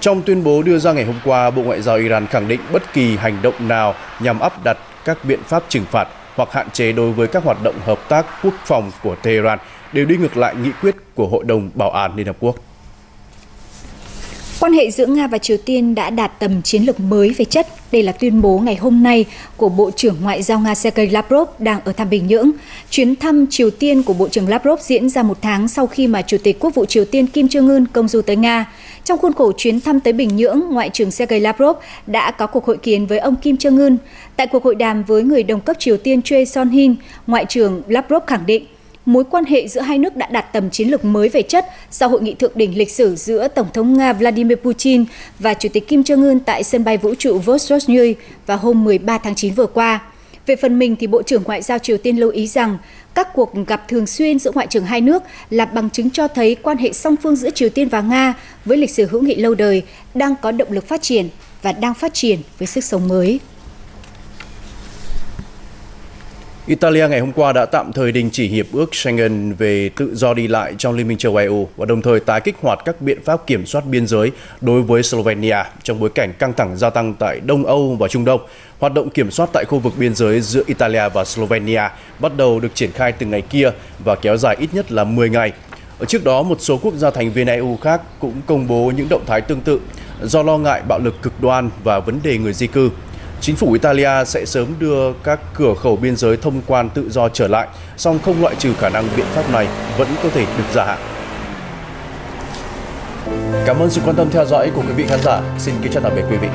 Trong tuyên bố đưa ra ngày hôm qua, Bộ Ngoại giao Iran khẳng định bất kỳ hành động nào nhằm áp đặt các biện pháp trừng phạt hoặc hạn chế đối với các hoạt động hợp tác quốc phòng của Tehran đều đi ngược lại nghị quyết của Hội đồng Bảo an Liên Hợp Quốc. Quan hệ giữa Nga và Triều Tiên đã đạt tầm chiến lược mới về chất. Đây là tuyên bố ngày hôm nay của Bộ trưởng Ngoại giao Nga Sergei Lavrov đang ở thăm Bình Nhưỡng. Chuyến thăm Triều Tiên của Bộ trưởng Lavrov diễn ra một tháng sau khi mà Chủ tịch Quốc vụ Triều Tiên Kim Jong-un công du tới Nga. Trong khuôn khổ chuyến thăm tới Bình Nhưỡng, Ngoại trưởng Sergei Lavrov đã có cuộc hội kiến với ông Kim Jong-un. Tại cuộc hội đàm với người đồng cấp Triều Tiên Choi Son-hin, Ngoại trưởng Lavrov khẳng định mối quan hệ giữa hai nước đã đạt tầm chiến lược mới về chất sau hội nghị thượng đỉnh lịch sử giữa Tổng thống Nga Vladimir Putin và Chủ tịch Kim Jong-un tại sân bay vũ trụ Vostochny vào hôm 13 tháng 9 vừa qua. Về phần mình thì Bộ trưởng Ngoại giao Triều Tiên lưu ý rằng các cuộc gặp thường xuyên giữa ngoại trưởng hai nước là bằng chứng cho thấy quan hệ song phương giữa Triều Tiên và Nga với lịch sử hữu nghị lâu đời đang có động lực phát triển và đang phát triển với sức sống mới. Italia ngày hôm qua đã tạm thời đình chỉ hiệp ước Schengen về tự do đi lại trong Liên minh châu EU và đồng thời tái kích hoạt các biện pháp kiểm soát biên giới đối với Slovenia trong bối cảnh căng thẳng gia tăng tại Đông Âu và Trung Đông. Hoạt động kiểm soát tại khu vực biên giới giữa Italia và Slovenia bắt đầu được triển khai từ ngày kia và kéo dài ít nhất là 10 ngày. Ở trước đó, một số quốc gia thành viên EU khác cũng công bố những động thái tương tự do lo ngại bạo lực cực đoan và vấn đề người di cư. Chính phủ Italia sẽ sớm đưa các cửa khẩu biên giới thông quan tự do trở lại, song không loại trừ khả năng biện pháp này vẫn có thể được gia hạn. Cảm ơn sự quan tâm theo dõi của quý vị khán giả. Xin kính chào tạm biệt quý vị.